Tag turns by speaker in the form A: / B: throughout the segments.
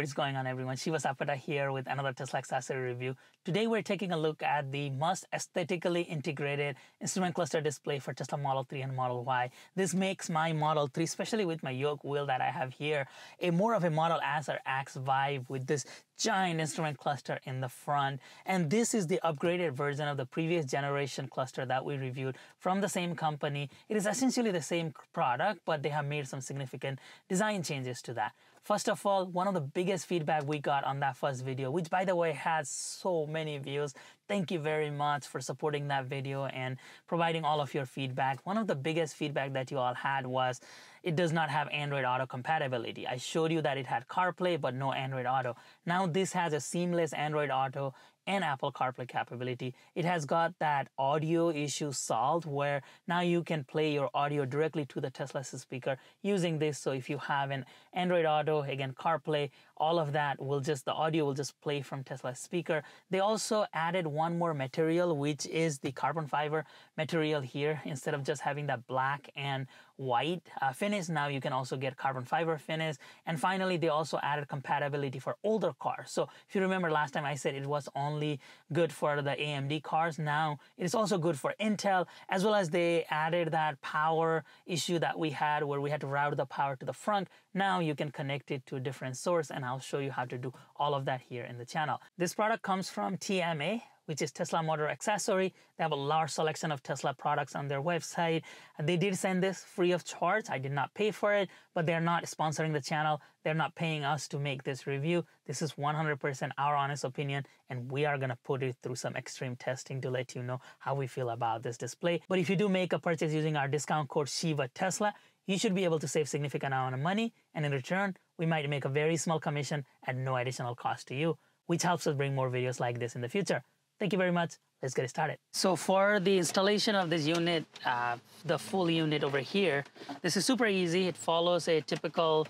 A: What is going on everyone? Shiva Sapkota here with another Tesla accessory review. Today we're taking a look at the most aesthetically integrated instrument cluster display for Tesla Model 3 and Model Y. This makes my Model 3, especially with my yoke wheel that I have here, a more of a Model S or X vibe with this giant instrument cluster in the front. And this is the upgraded version of the previous generation cluster that we reviewed from the same company. It is essentially the same product, but they have made some significant design changes to that. First of all, one of the biggest feedback we got on that first video, which by the way has so many views. Thank you very much for supporting that video and providing all of your feedback. One of the biggest feedback that you all had was it does not have Android Auto compatibility. I showed you that it had CarPlay but no Android Auto. Now this has a seamless Android Auto and Apple CarPlay capability. It has got that audio issue solved where now you can play your audio directly to the Tesla speaker using this. So if you have an Android Auto, again, CarPlay, all of that will just, the audio will just play from Tesla speaker. They also added one more material, which is the carbon fiber material here. Instead of just having that black and white uh, finish, now you can also get carbon fiber finish. And finally, they also added compatibility for older cars. So if you remember last time I said it was only good for the AMD cars. Now it is also good for Intel, as well as they added that power issue that we had where we had to route the power to the front. Now you can connect it to a different source and I'll show you how to do all of that here in the channel. This product comes from TMA, which is Tesla Motor Accessory. They have a large selection of Tesla products on their website. They did send this free of charge. I did not pay for it, but they're not sponsoring the channel. They're not paying us to make this review. This is 100% our honest opinion, and we are gonna put it through some extreme testing to let you know how we feel about this display. But if you do make a purchase using our discount code Shiva Tesla, you should be able to save significant amount of money, and in return, we might make a very small commission at no additional cost to you, which helps us bring more videos like this in the future. Thank you very much. Let's get started. So for the installation of this unit, uh, the full unit over here, this is super easy. It follows a typical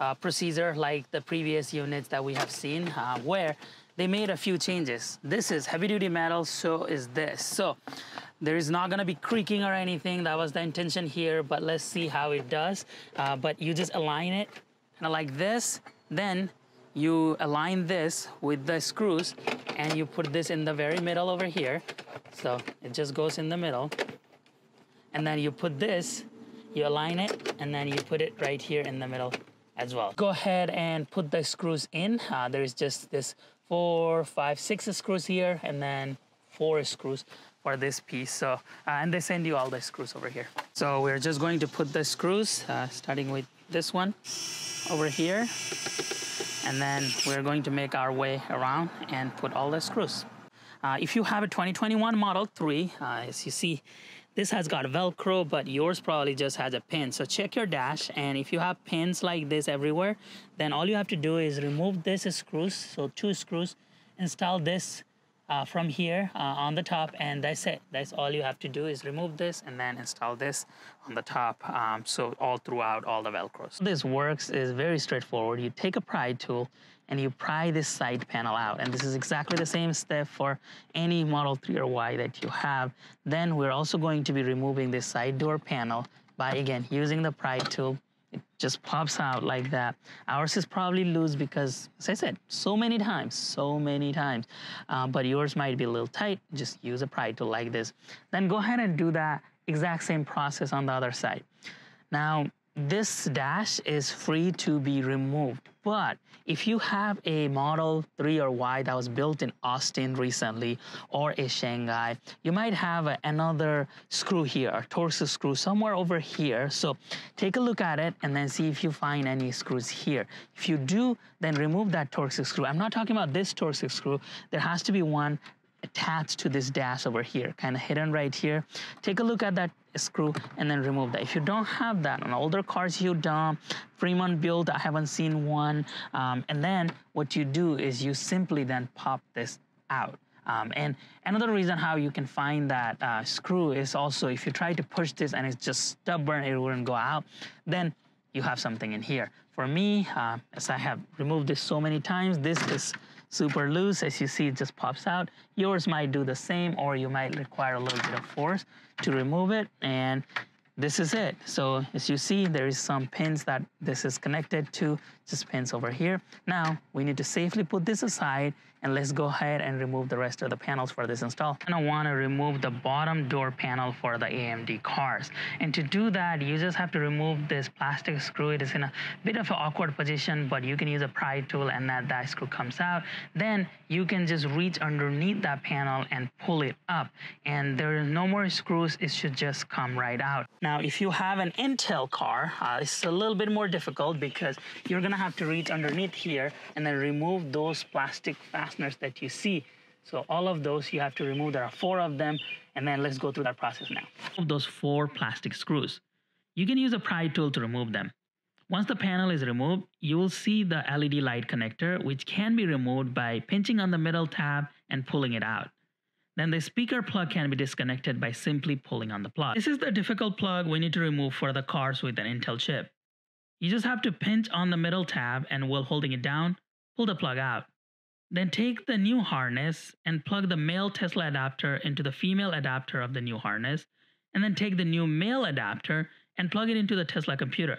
A: uh, procedure like the previous units that we have seen uh, where they made a few changes. This is heavy duty metal, so is this. So there is not gonna be creaking or anything. That was the intention here, but let's see how it does. Uh, but you just align it kind of like this, then you align this with the screws and you put this in the very middle over here. So it just goes in the middle. And then you put this, you align it, and then you put it right here in the middle as well. Go ahead and put the screws in. Uh, there's just this four, five, six screws here, and then four screws for this piece. So, uh, and they send you all the screws over here. So we're just going to put the screws, uh, starting with this one over here and then we're going to make our way around and put all the screws. Uh, if you have a 2021 Model 3, uh, as you see, this has got Velcro, but yours probably just has a pin. So check your dash, and if you have pins like this everywhere, then all you have to do is remove this screws, so two screws, install this uh, from here uh, on the top and that's it. That's all you have to do is remove this and then install this on the top um, so all throughout all the velcros. This works is very straightforward. You take a pry tool and you pry this side panel out and this is exactly the same step for any model 3 or y that you have. Then we're also going to be removing this side door panel by again using the pry tool just pops out like that. Ours is probably loose because, as I said, so many times, so many times. Uh, but yours might be a little tight. Just use a pry tool like this. Then go ahead and do that exact same process on the other side. Now, this dash is free to be removed. But if you have a Model 3 or Y that was built in Austin recently or a Shanghai, you might have another screw here, a Torx screw somewhere over here. So take a look at it and then see if you find any screws here. If you do, then remove that Torx screw. I'm not talking about this Torx screw. There has to be one attached to this dash over here, kind of hidden right here. Take a look at that screw and then remove that. If you don't have that on older cars you don't, Fremont build, I haven't seen one. Um, and then what you do is you simply then pop this out. Um, and another reason how you can find that uh, screw is also if you try to push this and it's just stubborn, it wouldn't go out, then you have something in here. For me, uh, as I have removed this so many times, this is super loose. As you see, it just pops out. Yours might do the same, or you might require a little bit of force to remove it. And this is it. So as you see, there is some pins that this is connected to, just pins over here. Now we need to safely put this aside and let's go ahead and remove the rest of the panels for this install. i And I want to remove the bottom door panel for the AMD cars. And to do that, you just have to remove this plastic screw. It is in a bit of an awkward position, but you can use a pry tool and that, that screw comes out. Then you can just reach underneath that panel and pull it up. And there are no more screws. It should just come right out. Now, if you have an Intel car, uh, it's a little bit more difficult because you're gonna have to reach underneath here and then remove those plastic fasteners that you see. So all of those you have to remove. There are four of them, and then let's go through that process now. Of those four plastic screws, you can use a pry tool to remove them. Once the panel is removed, you will see the LED light connector, which can be removed by pinching on the middle tab and pulling it out. Then the speaker plug can be disconnected by simply pulling on the plug. This is the difficult plug we need to remove for the cars with an Intel chip. You just have to pinch on the middle tab and while holding it down, pull the plug out. Then take the new harness and plug the male Tesla adapter into the female adapter of the new harness, and then take the new male adapter and plug it into the Tesla computer.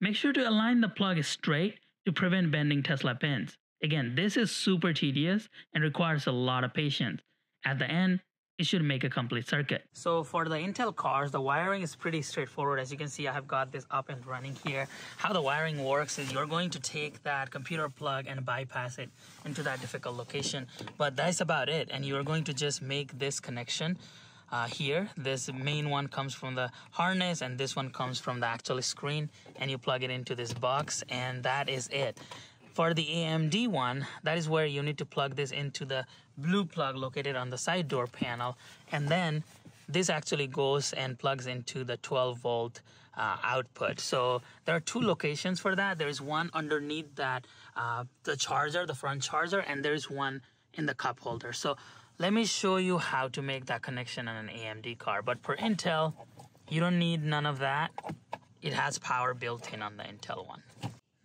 A: Make sure to align the plug straight to prevent bending Tesla pins. Again, this is super tedious and requires a lot of patience. At the end, it should make a complete circuit. So for the Intel cars, the wiring is pretty straightforward. As you can see, I have got this up and running here. How the wiring works is you're going to take that computer plug and bypass it into that difficult location. But that's about it. And you're going to just make this connection uh, here. This main one comes from the harness and this one comes from the actual screen and you plug it into this box and that is it. For the AMD one, that is where you need to plug this into the blue plug located on the side door panel. And then this actually goes and plugs into the 12 volt uh, output. So there are two locations for that. There's one underneath that, uh, the charger, the front charger, and there's one in the cup holder. So let me show you how to make that connection on an AMD car. But for Intel, you don't need none of that. It has power built in on the Intel one.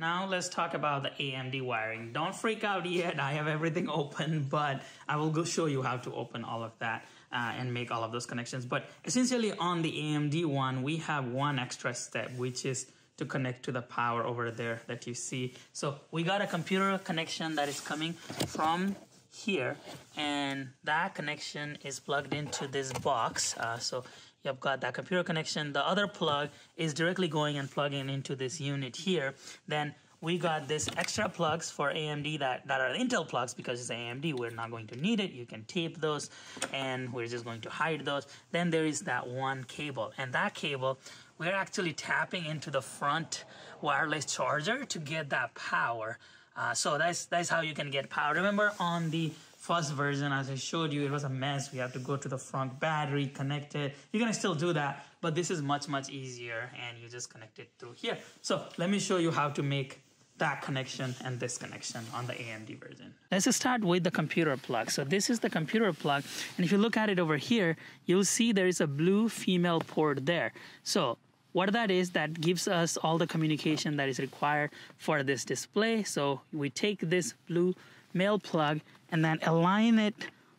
A: Now let's talk about the AMD wiring. Don't freak out yet, I have everything open, but I will go show you how to open all of that uh, and make all of those connections. But essentially on the AMD one, we have one extra step, which is to connect to the power over there that you see. So we got a computer connection that is coming from here and that connection is plugged into this box. Uh, so you've got that computer connection. The other plug is directly going and plugging into this unit here. Then we got this extra plugs for AMD that, that are Intel plugs because it's AMD. We're not going to need it. You can tape those and we're just going to hide those. Then there is that one cable and that cable, we're actually tapping into the front wireless charger to get that power. Uh, so that's, that's how you can get power. Remember on the first version, as I showed you, it was a mess. We have to go to the front battery, connect it. You can still do that, but this is much, much easier and you just connect it through here. So let me show you how to make that connection and this connection on the AMD version. Let's start with the computer plug. So this is the computer plug. And if you look at it over here, you'll see there is a blue female port there. So what that is, that gives us all the communication that is required for this display. So we take this blue male plug and then align it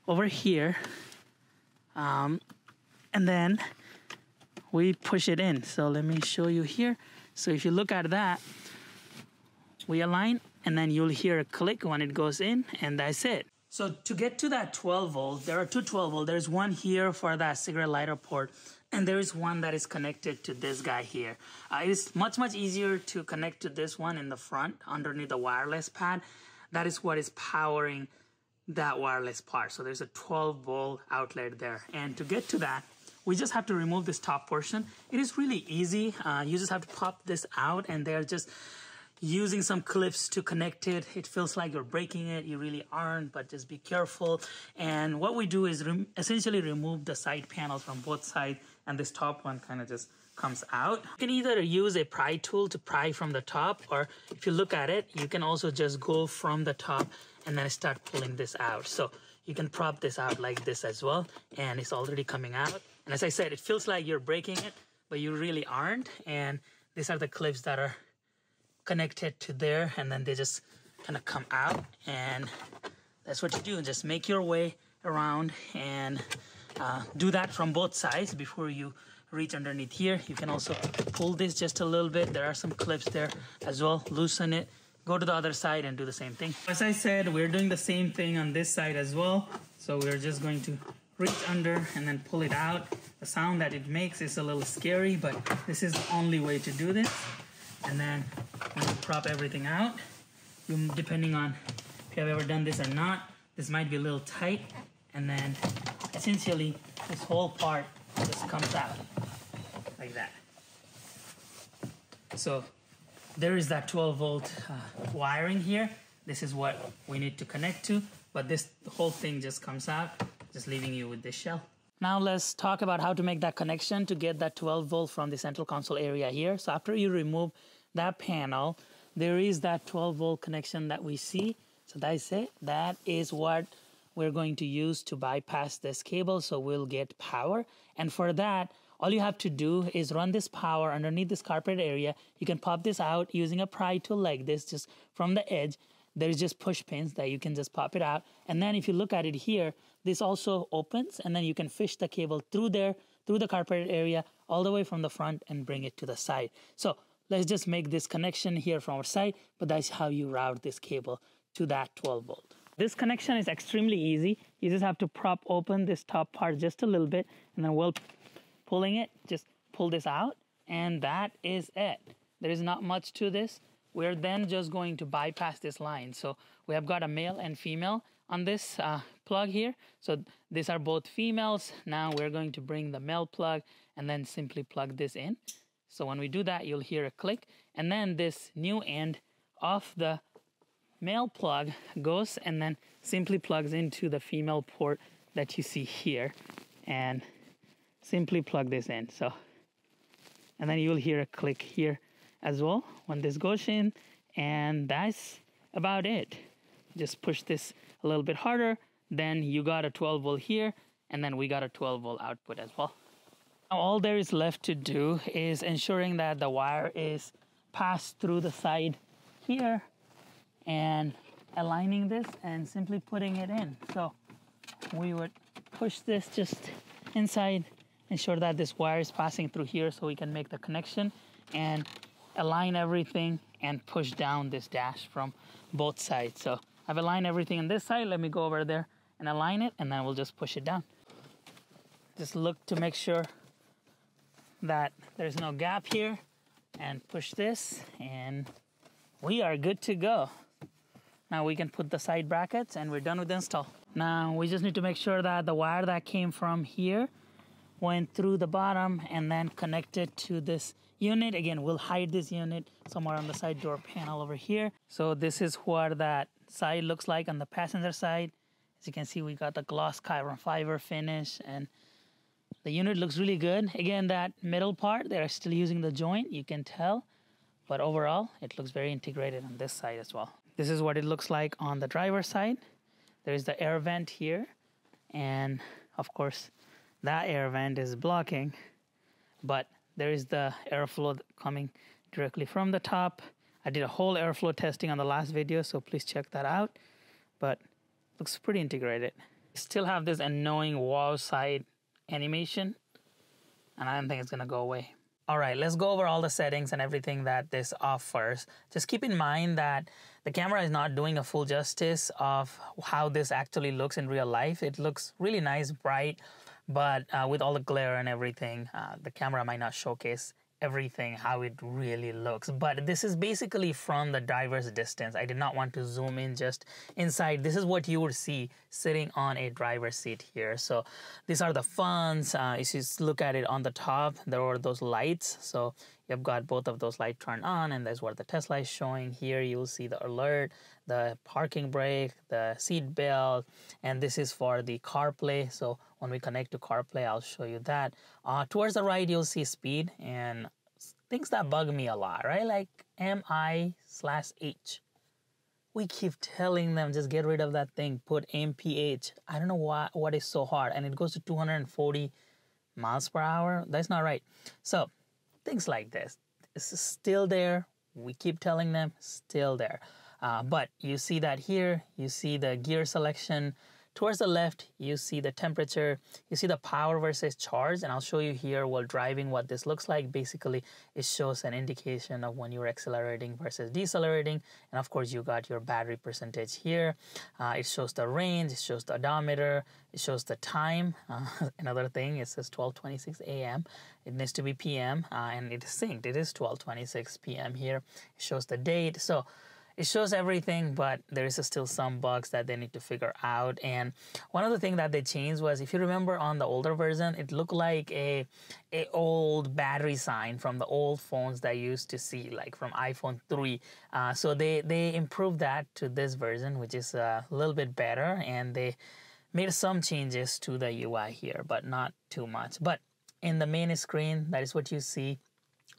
A: over here um, and then we push it in so let me show you here so if you look at that we align and then you'll hear a click when it goes in and that's it so to get to that 12 volt there are two 12 volt there's one here for that cigarette lighter port and there is one that is connected to this guy here. Uh, it is much much easier to connect to this one in the front underneath the wireless pad. That is what is powering that wireless part. So there's a 12 volt outlet there. And to get to that, we just have to remove this top portion. It is really easy. Uh, you just have to pop this out and they're just using some clips to connect it. It feels like you're breaking it. You really aren't, but just be careful. And what we do is re essentially remove the side panels from both sides and this top one kind of just comes out. You can either use a pry tool to pry from the top or if you look at it, you can also just go from the top and then start pulling this out. So you can prop this out like this as well and it's already coming out. And as I said, it feels like you're breaking it, but you really aren't. And these are the clips that are connected to there and then they just kind of come out and that's what you do. Just make your way around and uh, do that from both sides before you reach underneath here. You can also pull this just a little bit. There are some clips there as well. Loosen it. Go to the other side and do the same thing. As I said, we're doing the same thing on this side as well. So we're just going to reach under and then pull it out. The sound that it makes is a little scary, but this is the only way to do this. And then when you prop everything out, you, depending on if you have ever done this or not, this might be a little tight. And then essentially this whole part just comes out like that. So there is that 12 volt uh, wiring here. This is what we need to connect to, but this whole thing just comes out, just leaving you with this shell. Now let's talk about how to make that connection to get that 12 volt from the central console area here. So after you remove that panel, there is that 12 volt connection that we see. So that's it. That is what we're going to use to bypass this cable so we'll get power. And for that, all you have to do is run this power underneath this carpet area. You can pop this out using a pry tool like this, just from the edge. There's just push pins that you can just pop it out. And then if you look at it here, this also opens and then you can fish the cable through there, through the carpet area, all the way from the front and bring it to the side. So let's just make this connection here from our side, but that's how you route this cable to that 12 volt. This connection is extremely easy. You just have to prop open this top part just a little bit and then while pulling it, just pull this out and that is it. There is not much to this. We're then just going to bypass this line. So we have got a male and female on this uh, plug here. So these are both females. Now we're going to bring the male plug and then simply plug this in. So when we do that, you'll hear a click and then this new end of the male plug goes and then simply plugs into the female port that you see here and simply plug this in so. And then you'll hear a click here as well when this goes in and that's about it. Just push this a little bit harder then you got a 12 volt here and then we got a 12 volt output as well. Now all there is left to do is ensuring that the wire is passed through the side here and aligning this and simply putting it in. So we would push this just inside, ensure that this wire is passing through here so we can make the connection and align everything and push down this dash from both sides. So I've aligned everything on this side. Let me go over there and align it and then we'll just push it down. Just look to make sure that there's no gap here and push this and we are good to go. Now we can put the side brackets and we're done with the install. Now we just need to make sure that the wire that came from here went through the bottom and then connected to this unit. Again, we'll hide this unit somewhere on the side door panel over here. So this is what that side looks like on the passenger side. As you can see, we got the gloss carbon fiber finish and the unit looks really good. Again, that middle part, they're still using the joint, you can tell. But overall, it looks very integrated on this side as well. This is what it looks like on the driver's side. There's the air vent here, and of course, that air vent is blocking, but there is the airflow coming directly from the top. I did a whole airflow testing on the last video, so please check that out. But looks pretty integrated. Still have this annoying wall side animation, and I don't think it's gonna go away. All right, let's go over all the settings and everything that this offers. Just keep in mind that the camera is not doing a full justice of how this actually looks in real life. It looks really nice, bright, but uh, with all the glare and everything, uh, the camera might not showcase everything how it really looks. But this is basically from the driver's distance. I did not want to zoom in just inside. This is what you would see sitting on a driver's seat here. So these are the funs uh, if you look at it on the top there are those lights. So you've got both of those lights turned on and that's what the tesla is showing here. You'll see the alert the parking brake the seat belt and this is for the carplay so when we connect to CarPlay, I'll show you that. Uh, towards the right, you'll see speed and things that bug me a lot, right? Like MI slash H. We keep telling them just get rid of that thing, put MPH. I don't know why what is so hard, and it goes to 240 miles per hour. That's not right. So things like this, it's still there. We keep telling them, still there. Uh, but you see that here. You see the gear selection towards the left, you see the temperature, you see the power versus charge, and I'll show you here while driving what this looks like. Basically, it shows an indication of when you're accelerating versus decelerating, and of course, you got your battery percentage here. Uh, it shows the range, it shows the odometer, it shows the time. Uh, another thing, it says 12:26 a.m. It needs to be p.m. Uh, and it is synced. It is 12:26 p.m. here. It shows the date. So it shows everything, but there is still some bugs that they need to figure out. And one of the things that they changed was, if you remember on the older version, it looked like a a old battery sign from the old phones that you used to see, like from iPhone 3. Uh, so they they improved that to this version, which is a little bit better, and they made some changes to the UI here, but not too much. But in the main screen, that is what you see.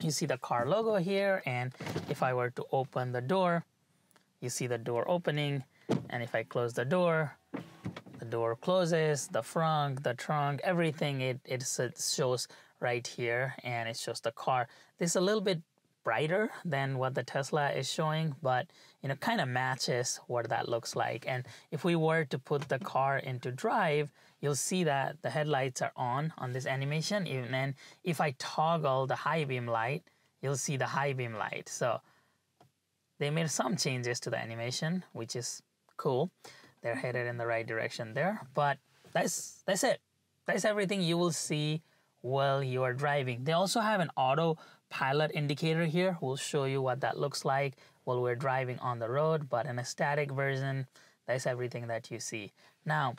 A: You see the car logo here, and if I were to open the door, you see the door opening and if I close the door the door closes the front the trunk everything it, it shows right here and it shows the car. This is a little bit brighter than what the Tesla is showing but you know kind of matches what that looks like. And if we were to put the car into drive you'll see that the headlights are on on this animation and if I toggle the high beam light you'll see the high beam light. So they made some changes to the animation, which is cool. They're headed in the right direction there. But that's that's it. That's everything you will see while you are driving. They also have an auto pilot indicator here. We'll show you what that looks like while we're driving on the road. But in a static version, that's everything that you see. Now,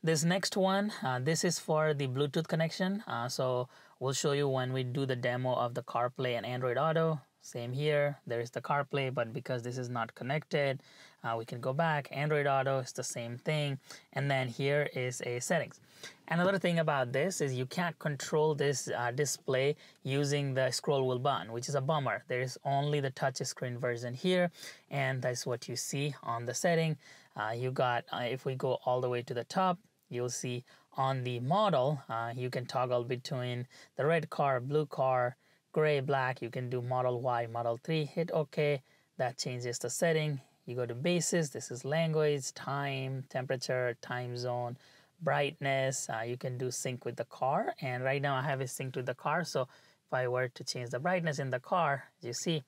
A: this next one, uh, this is for the Bluetooth connection. Uh, so we'll show you when we do the demo of the CarPlay and Android Auto. Same here, there is the CarPlay, but because this is not connected, uh, we can go back. Android Auto is the same thing. And then here is a settings. Another thing about this is you can't control this uh, display using the scroll wheel button, which is a bummer. There is only the touch screen version here, and that's what you see on the setting. Uh, you got, uh, if we go all the way to the top, you'll see on the model, uh, you can toggle between the red car, blue car, gray, black. You can do Model Y, Model 3, hit OK. That changes the setting. You go to basis. This is language, time, temperature, time zone, brightness. Uh, you can do sync with the car. And right now I have it synced with the car. So if I were to change the brightness in the car, you see,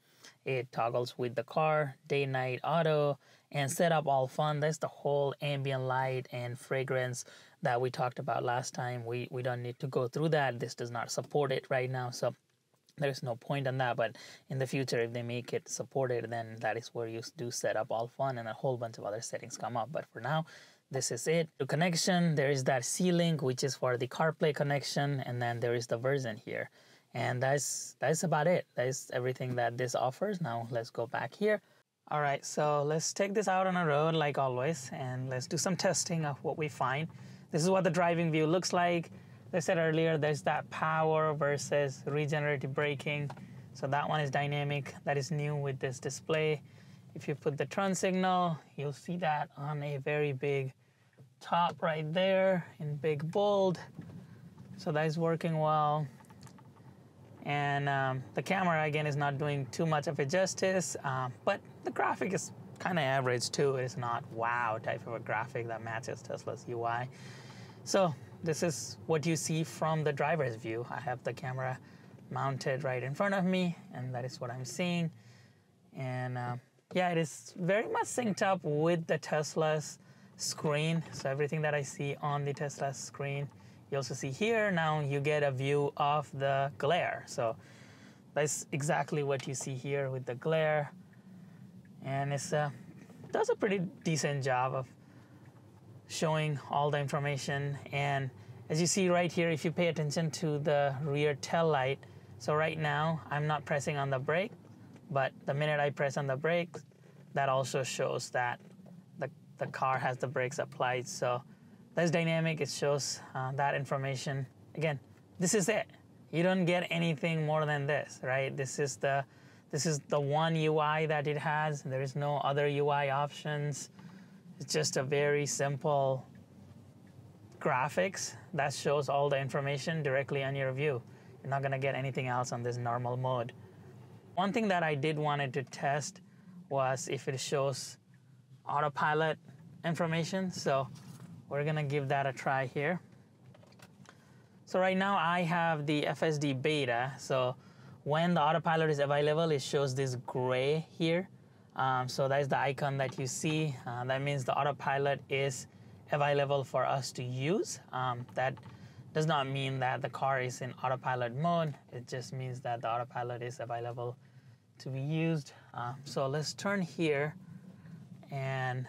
A: it toggles with the car, day, night, auto, and set up all fun. That's the whole ambient light and fragrance that we talked about last time. We, we don't need to go through that. This does not support it right now. So there's no point in that but in the future if they make it supported then that is where you do set up all fun and a whole bunch of other settings come up. But for now this is it. The connection there is that c-link which is for the carplay connection and then there is the version here. And that's that's about it. That's everything that this offers. Now let's go back here. All right so let's take this out on a road like always and let's do some testing of what we find. This is what the driving view looks like I said earlier, there's that power versus regenerative braking. So that one is dynamic. That is new with this display. If you put the turn signal, you'll see that on a very big top right there in big bold. So that is working well. And um, the camera again is not doing too much of a justice, uh, but the graphic is kind of average too. It's not wow type of a graphic that matches Tesla's UI. So this is what you see from the driver's view. I have the camera mounted right in front of me, and that is what I'm seeing. And uh, yeah, it is very much synced up with the Tesla's screen. So everything that I see on the Tesla screen, you also see here. Now you get a view of the glare. So that's exactly what you see here with the glare. And it uh, does a pretty decent job of showing all the information. And as you see right here if you pay attention to the rear tail light so right now I'm not pressing on the brake but the minute I press on the brake that also shows that the, the car has the brakes applied. So that's dynamic. It shows uh, that information. Again this is it. You don't get anything more than this right? This is the this is the one UI that it has. There is no other UI options it's just a very simple graphics that shows all the information directly on your view. You're not gonna get anything else on this normal mode. One thing that I did wanted to test was if it shows autopilot information. So we're gonna give that a try here. So right now I have the FSD beta. So when the autopilot is available, it shows this gray here. Um, so that's the icon that you see. Uh, that means the autopilot is available for us to use. Um, that does not mean that the car is in autopilot mode. It just means that the autopilot is available to be used. Uh, so let's turn here and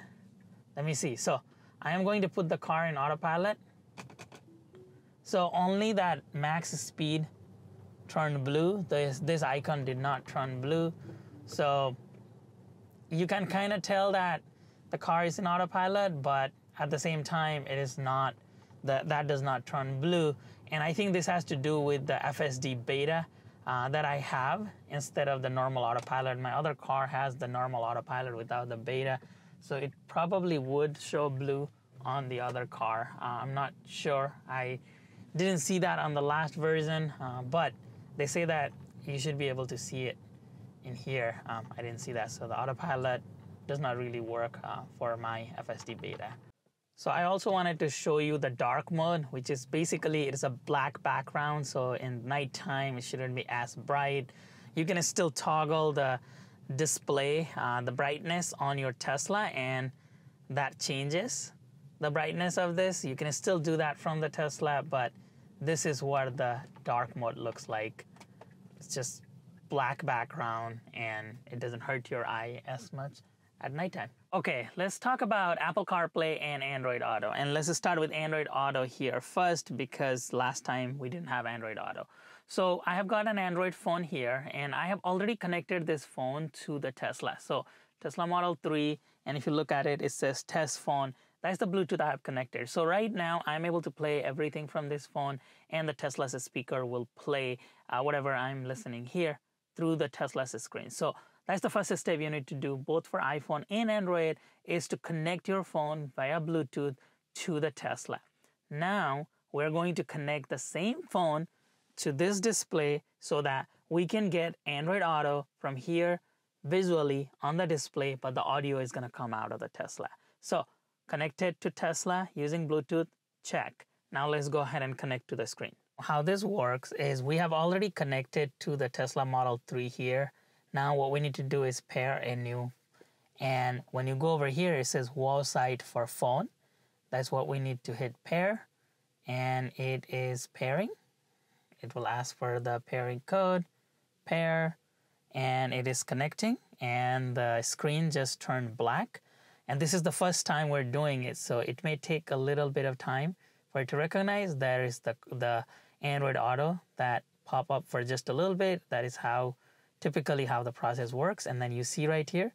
A: let me see. So I am going to put the car in autopilot. So only that max speed turned blue. This, this icon did not turn blue. So you can kind of tell that the car is in autopilot, but at the same time, it is not, that, that does not turn blue. And I think this has to do with the FSD beta uh, that I have instead of the normal autopilot. My other car has the normal autopilot without the beta. So it probably would show blue on the other car. Uh, I'm not sure. I didn't see that on the last version, uh, but they say that you should be able to see it in here. Um, I didn't see that. So the autopilot does not really work uh, for my FSD beta. So I also wanted to show you the dark mode, which is basically it is a black background. So in nighttime, it shouldn't be as bright. You can still toggle the display, uh, the brightness on your Tesla, and that changes the brightness of this. You can still do that from the Tesla, but this is what the dark mode looks like. It's just black background and it doesn't hurt your eye as much at nighttime. Okay, let's talk about Apple CarPlay and Android Auto. And let's start with Android Auto here first because last time we didn't have Android Auto. So I have got an Android phone here and I have already connected this phone to the Tesla. So Tesla Model 3, and if you look at it, it says test phone. That's the Bluetooth I have connected. So right now I'm able to play everything from this phone and the Tesla's speaker will play uh, whatever I'm listening here through the Tesla's screen. So that's the first step you need to do both for iPhone and Android is to connect your phone via Bluetooth to the Tesla. Now we're going to connect the same phone to this display so that we can get Android Auto from here visually on the display, but the audio is going to come out of the Tesla. So connected to Tesla using Bluetooth, check. Now let's go ahead and connect to the screen. How this works is we have already connected to the Tesla Model 3 here now what we need to do is pair a new, and when you go over here, it says wall site for phone. That's what we need to hit pair, and it is pairing. It will ask for the pairing code, pair, and it is connecting, and the screen just turned black. And this is the first time we're doing it, so it may take a little bit of time for it to recognize there is the, the Android Auto that pop up for just a little bit. That is how typically how the process works. And then you see right here,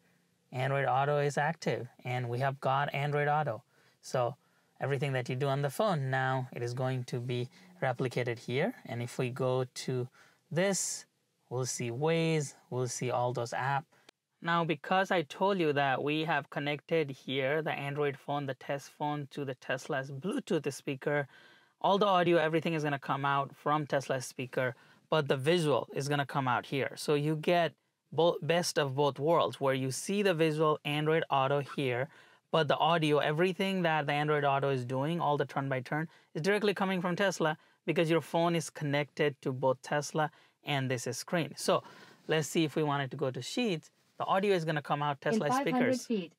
A: Android Auto is active and we have got Android Auto. So everything that you do on the phone now it is going to be replicated here. And if we go to this, we'll see Waze, we'll see all those apps. Now, because I told you that we have connected here the Android phone, the test phone to the Tesla's Bluetooth speaker, all the audio, everything is going to come out from Tesla's speaker but the visual is going to come out here. So you get both best of both worlds where you see the visual Android Auto here, but the audio, everything that the Android Auto is doing, all the turn by turn, is directly coming from Tesla because your phone is connected to both Tesla and this screen. So let's see if we wanted to go to Sheets. The audio is going to come out Tesla
B: In 500
A: speakers.
B: feet.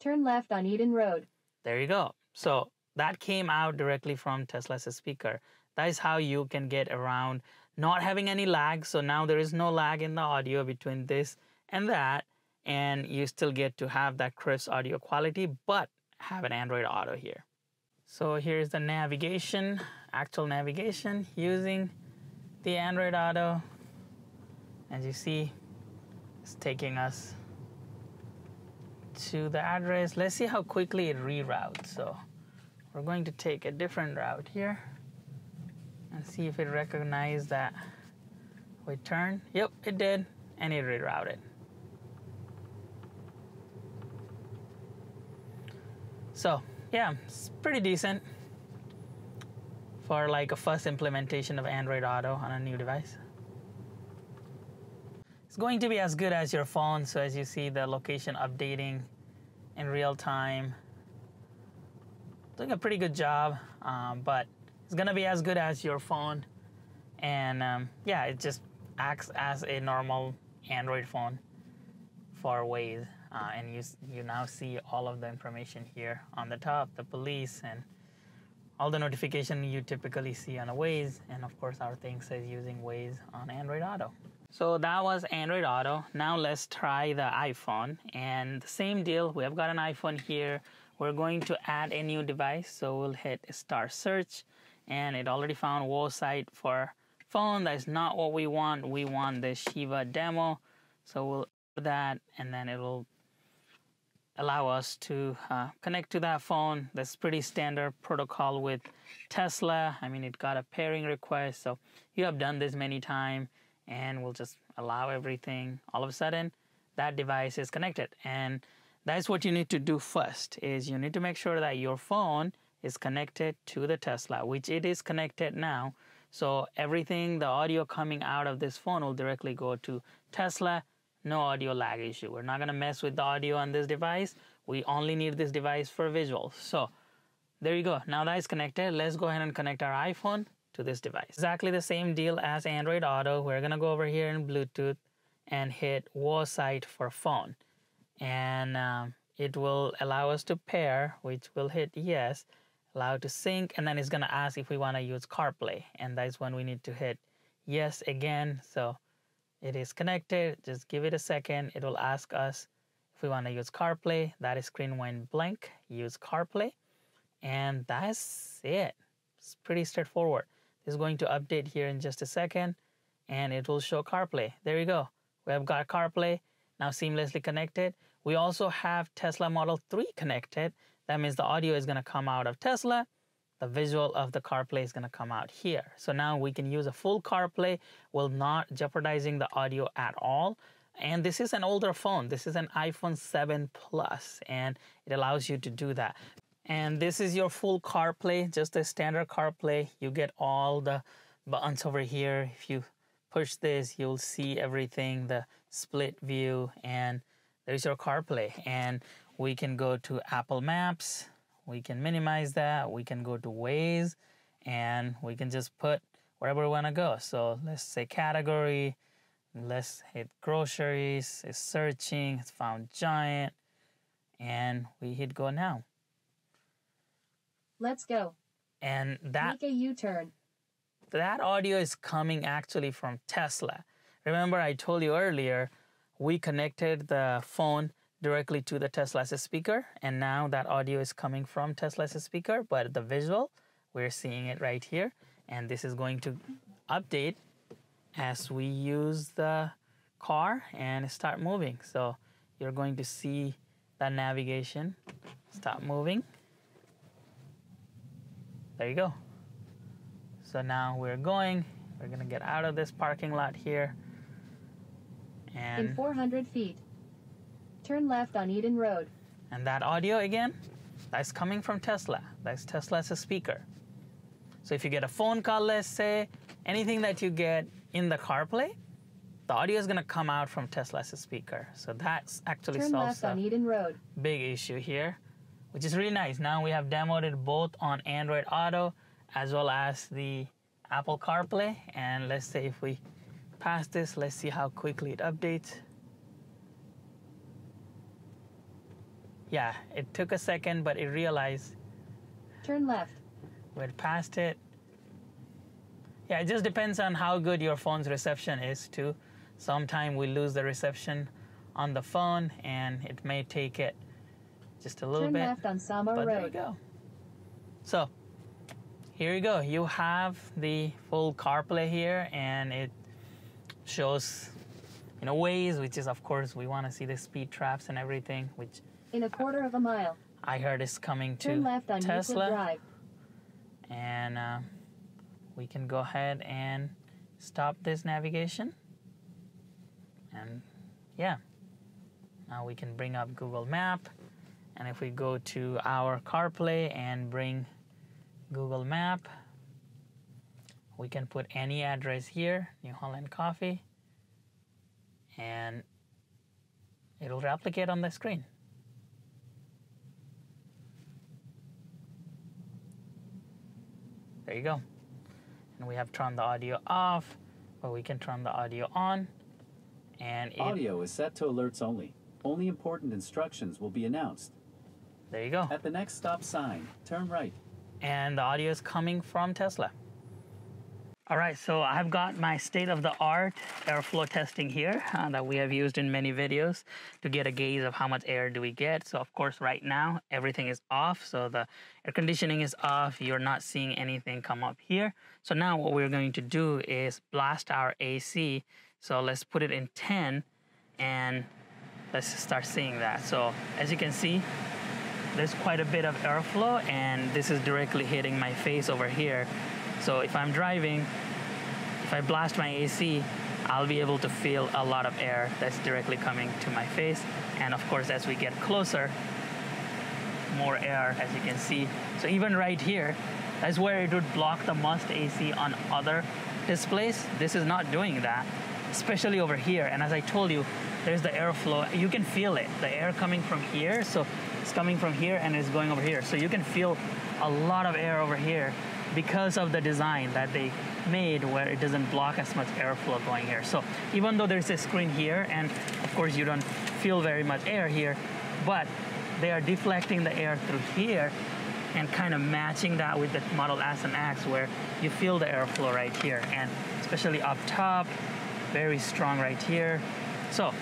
B: Turn left on Eden Road.
A: There you go. So that came out directly from Tesla's speaker. That is how you can get around not having any lag. So now there is no lag in the audio between this and that. And you still get to have that crisp audio quality, but have an Android Auto here. So here's the navigation, actual navigation using the Android Auto. As you see, it's taking us to the address. Let's see how quickly it reroutes. So we're going to take a different route here and see if it recognized that we turn. Yep, it did, and it rerouted. So yeah, it's pretty decent for like a first implementation of Android Auto on a new device. It's going to be as good as your phone, so as you see the location updating in real time doing a pretty good job, um, but it's gonna be as good as your phone. And um, yeah, it just acts as a normal Android phone for Waze. Uh, and you, you now see all of the information here on the top, the police and all the notification you typically see on a Waze. And of course, our thing says using Waze on Android Auto. So that was Android Auto. Now let's try the iPhone. And the same deal, we have got an iPhone here. We're going to add a new device. So we'll hit start search and it already found wall site for phone. That's not what we want. We want the Shiva demo. So we'll do that and then it'll allow us to uh, connect to that phone. That's pretty standard protocol with Tesla. I mean, it got a pairing request. So you have done this many times and we'll just allow everything. All of a sudden, that device is connected. And that's what you need to do first is you need to make sure that your phone is connected to the Tesla, which it is connected now. So everything, the audio coming out of this phone will directly go to Tesla. No audio lag issue. We're not gonna mess with the audio on this device. We only need this device for visual. So there you go. Now that is connected, let's go ahead and connect our iPhone to this device. Exactly the same deal as Android Auto. We're gonna go over here in Bluetooth and hit wall site for phone. And um, it will allow us to pair, which will hit yes, allow to sync, and then it's gonna ask if we wanna use CarPlay. And that's when we need to hit yes again. So it is connected, just give it a second. It will ask us if we wanna use CarPlay. That screen went blank, use CarPlay. And that's it. It's pretty straightforward is going to update here in just a second and it will show CarPlay. There you go. We have got CarPlay now seamlessly connected. We also have Tesla Model 3 connected. That means the audio is going to come out of Tesla. The visual of the CarPlay is going to come out here. So now we can use a full CarPlay while not jeopardizing the audio at all. And this is an older phone. This is an iPhone 7 Plus, and it allows you to do that. And this is your full CarPlay, just a standard CarPlay. You get all the buttons over here. If you push this, you'll see everything, the split view, and there's your CarPlay. And we can go to Apple Maps. We can minimize that. We can go to Waze, and we can just put wherever we want to go. So let's say category. Let's hit groceries. It's searching. It's found giant, and we hit go now.
B: Let's go.
A: And that
B: Make a U-turn.
A: that audio is coming actually from Tesla. Remember I told you earlier we connected the phone directly to the Tesla's speaker and now that audio is coming from Tesla's speaker but the visual we're seeing it right here and this is going to update as we use the car and start moving. So you're going to see that navigation start moving there you go. So now we're going. We're gonna get out of this parking lot here. And
B: In 400 feet, turn left on Eden Road.
A: And that audio again, that's coming from Tesla. That's Tesla's speaker. So if you get a phone call, let's say, anything that you get in the CarPlay, the audio is gonna come out from Tesla's speaker. So that's actually
B: turn
A: solves
B: left on Eden Road.
A: big issue here which is really nice. Now we have demoed it both on Android Auto as well as the Apple CarPlay. And let's say if we pass this, let's see how quickly it updates. Yeah, it took a second, but it realized
B: Turn left.
A: We're past it. Yeah, it just depends on how good your phone's reception is too. Sometimes we lose the reception on the phone and it may take it just a little bit.
B: Turn
A: bit.
B: left on Sama
A: But there you go. So here you go. You have the full CarPlay here, and it shows you know Waze which is of course we want to see the speed traps and everything, which
B: In a quarter of a mile,
A: I heard is coming to
B: turn left on
A: Tesla,
B: Drive.
A: and uh, we can go ahead and stop this navigation, and yeah, now we can bring up Google Map. And if we go to our CarPlay and bring Google Map, we can put any address here, New Holland Coffee, and it'll replicate on the screen. There you go. And we have turned the audio off, but we can turn the audio on. And it,
C: Audio is set to alerts only. Only important instructions will be announced.
A: there you go.
C: At the next stop sign, turn right.
A: and the audio is coming from Tesla. All right, so I've got my state-of-the-art airflow testing here uh, that we have used in many videos to get a gauge of how much air do we get. So of course, right now, everything is off. So the air conditioning is off. You're not seeing anything come up here. So now what we're going to do is blast our AC. So let's put it in 10 and let's start seeing that. So as you can see, there's quite a bit of airflow and this is directly hitting my face over here. So if I'm driving, if I blast my AC, I'll be able to feel a lot of air that's directly coming to my face. And of course, as we get closer, more air as you can see. So even right here, that's where it would block the must AC on other displays. This is not doing that, especially over here. And as I told you, there's the airflow. You can feel it, the air coming from here. So it's coming from here and it's going over here. So you can feel a lot of air over here because of the design that they made where it doesn't block as much airflow going here. So even though there's a screen here and of course you don't feel very much air here, but they are deflecting the air through here and kind of matching that with the Model S and X where you feel the airflow right here and especially up top, very strong right here. So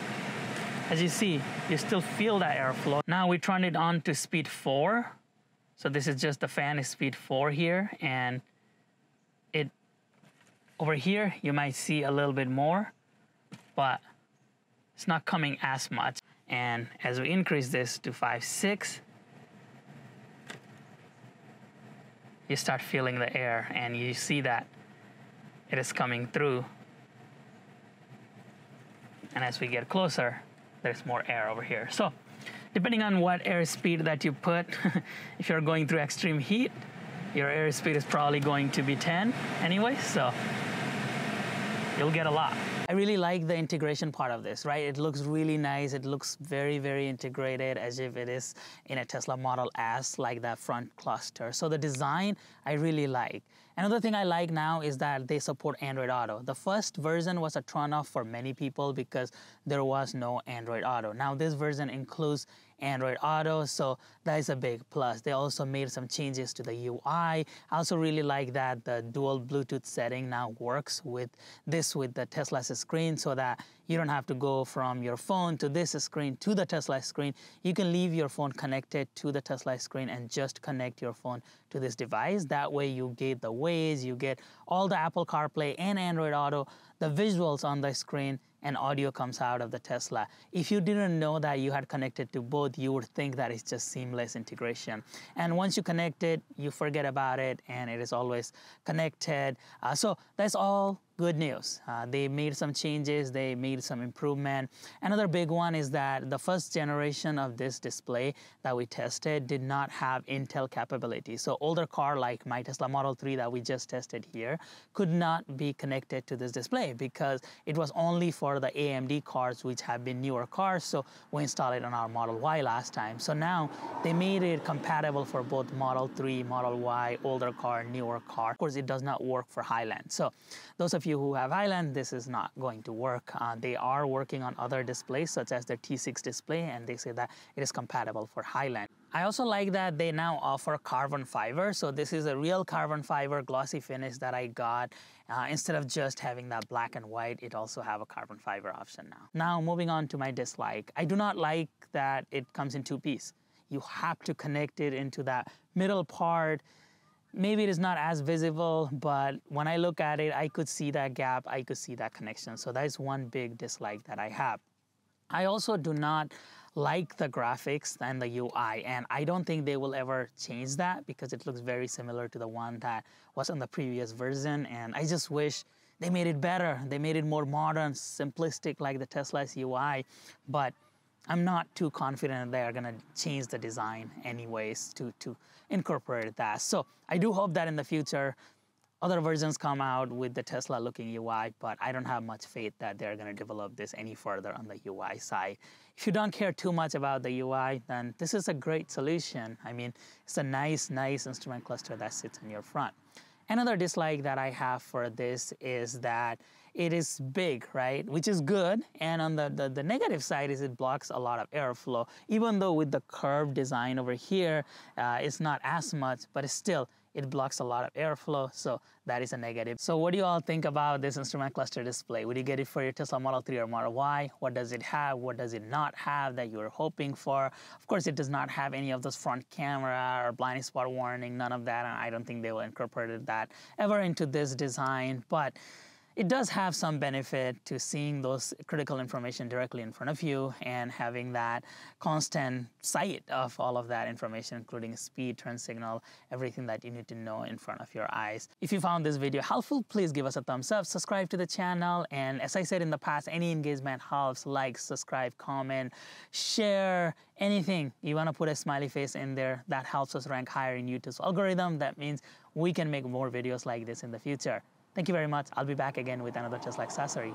A: as you see, you still feel that airflow. Now we turned it on to speed four. So this is just the fan speed four here and it over here you might see a little bit more, but it's not coming as much. And as we increase this to five, six, you start feeling the air and you see that it is coming through. And as we get closer, there's more air over here. So depending on what airspeed that you put, if you're going through extreme heat, your airspeed is probably going to be 10 anyway, so you'll get a lot. I really like the integration part of this, right? It looks really nice. It looks very, very integrated as if it is in a Tesla Model S, like that front cluster. So the design I really like. Another thing I like now is that they support Android Auto. The first version was a turn-off for many people because there was no Android Auto. Now this version includes Android Auto, so that is a big plus. They also made some changes to the UI. I also really like that the dual Bluetooth setting now works with this with the Tesla screen so that you don't have to go from your phone to this screen to the Tesla screen. You can leave your phone connected to the Tesla screen and just connect your phone to this device. That way you get the Waze, you get all the Apple CarPlay and Android Auto, the visuals on the screen, and audio comes out of the Tesla. If you didn't know that you had connected to both, you would think that it's just seamless integration. And once you connect it, you forget about it and it is always connected. Uh, so that's all good news. Uh, they made some changes, they made some improvement. Another big one is that the first generation of this display that we tested did not have Intel capability. So older car like my Tesla Model 3 that we just tested here could not be connected to this display because it was only for the AMD cars which have been newer cars. So we installed it on our Model Y last time. So now they made it compatible for both Model 3, Model Y, older car, newer car. Of course, it does not work for Highland. So those of you who have Highland, this is not going to work. Uh, they are working on other displays such as their T6 display and they say that it is compatible for Highland. I also like that they now offer carbon fiber. So this is a real carbon fiber glossy finish that I got. Uh, instead of just having that black and white, it also have a carbon fiber option now. Now moving on to my dislike. I do not like that it comes in two piece. You have to connect it into that middle part maybe it is not as visible, but when I look at it, I could see that gap, I could see that connection. So that is one big dislike that I have. I also do not like the graphics and the UI, and I don't think they will ever change that because it looks very similar to the one that was on the previous version, and I just wish they made it better. They made it more modern, simplistic like the Tesla's UI, but I'm not too confident they are gonna change the design anyways to, to incorporate that. So I do hope that in the future, other versions come out with the Tesla looking UI, but I don't have much faith that they're gonna develop this any further on the UI side. If you don't care too much about the UI, then this is a great solution. I mean, it's a nice, nice instrument cluster that sits in your front. Another dislike that I have for this is that it is big, right? Which is good. And on the, the, the, negative side is it blocks a lot of airflow. Even though with the curved design over here, uh, it's not as much, but it's still, it blocks a lot of airflow, so that is a negative. So what do you all think about this instrument cluster display? Would you get it for your Tesla Model 3 or Model Y? What does it have? What does it not have that you're hoping for? Of course, it does not have any of those front camera or blind spot warning, none of that, I don't think they will incorporate that ever into this design, but it does have some benefit to seeing those critical information directly in front of you and having that constant sight of all of that information, including speed, turn signal, everything that you need to know in front of your eyes. If you found this video helpful, please give us a thumbs up, subscribe to the channel, and as I said in the past, any engagement helps, like, subscribe, comment, share, anything. You wanna put a smiley face in there, that helps us rank higher in YouTube's algorithm. That means we can make more videos like this in the future. Thank you very much. I'll be back again with another Tesla accessory.